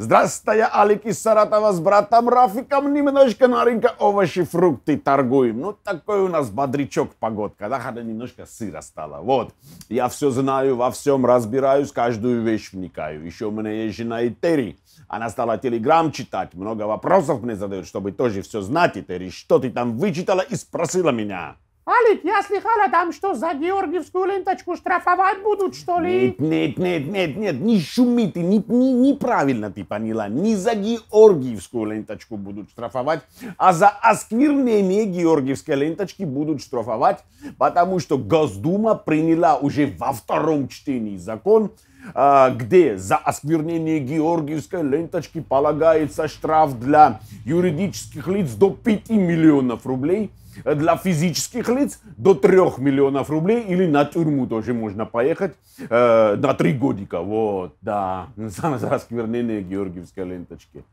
Здравствуйте, Алик из Саратова с братом Рафиком. Немножко на рынке овощи, фрукты торгуем. Ну, такой у нас бодрячок погодка, да, когда немножко сыро стало. Вот, я все знаю, во всем разбираюсь, каждую вещь вникаю. Еще у меня есть жена Этери. Она стала телеграм читать, много вопросов мне задает, чтобы тоже все знать, Этери. Что ты там вычитала и спросила меня? Алик, я слыхала там, что за георгиевскую ленточку штрафовать будут, что ли? Нет, нет, нет, нет, нет, не шуми ты, не, не, неправильно ты поняла. Не за георгиевскую ленточку будут штрафовать, а за осквернение георгиевской ленточки будут штрафовать, потому что Госдума приняла уже во втором чтении закон, где за осквернение георгиевской ленточки полагается штраф для юридических лиц до 5 миллионов рублей – для физических лиц до 3 миллионов рублей или на тюрьму тоже можно поехать э, на 3 годика. Вот, да, за, за осквернение георгиевской ленточки.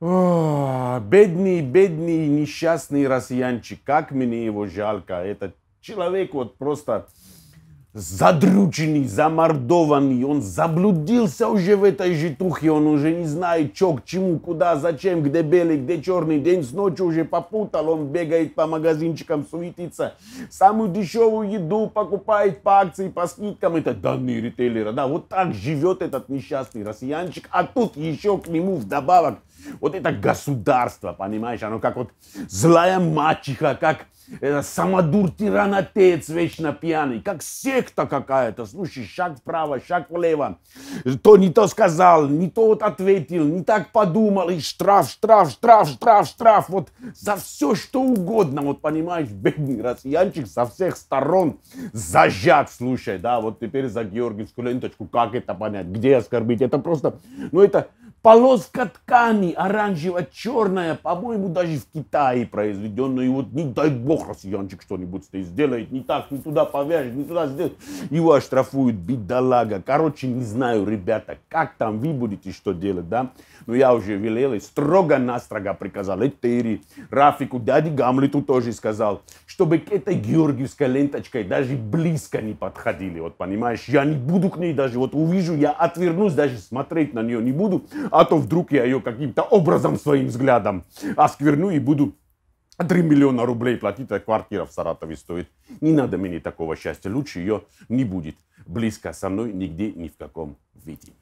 О, бедный, бедный, несчастный россиянчик, как мне его жалко. Этот человек вот просто задрюченный, замордованный, он заблудился уже в этой житухе, он уже не знает, что, к чему, куда, зачем, где белый, где черный, день с ночью уже попутал, он бегает по магазинчикам, суетится, самую дешевую еду покупает по акции, по скидкам, это данные ритейлера, да, вот так живет этот несчастный россиянчик, а тут еще к нему вдобавок вот это государство, понимаешь, оно как вот злая мачеха, как это самодур тиран-отец вечно пьяный, как секта какая-то. Слушай, шаг вправо, шаг влево. То не то сказал, не то вот ответил, не так подумал, и штраф, штраф, штраф, штраф, штраф. Вот за все, что угодно, вот понимаешь, бедный россиянчик со всех сторон зажат, слушай, да, вот теперь за георгиевскую ленточку, как это понять, где оскорбить, это просто, ну это полоска ткани оранжево-черная, по-моему, даже в Китае произведенная. И вот не дай бог россиянчик что-нибудь здесь сделает, не так, не туда повяжет, не туда сделает. Его оштрафуют, бедолага. Короче, не знаю, ребята, как там вы будете что делать, да? Но я уже велел и строго-настрого приказал Этери, Рафику, дяде Гамлету тоже сказал, чтобы к этой георгиевской ленточкой даже близко не подходили, вот понимаешь? Я не буду к ней даже, вот увижу, я отвернусь, даже смотреть на нее не буду, а то вдруг я ее каким-то образом своим взглядом оскверну и буду 3 миллиона рублей платить, а квартира в Саратове стоит. Не надо мне такого счастья, лучше ее не будет близко со мной нигде, ни в каком виде.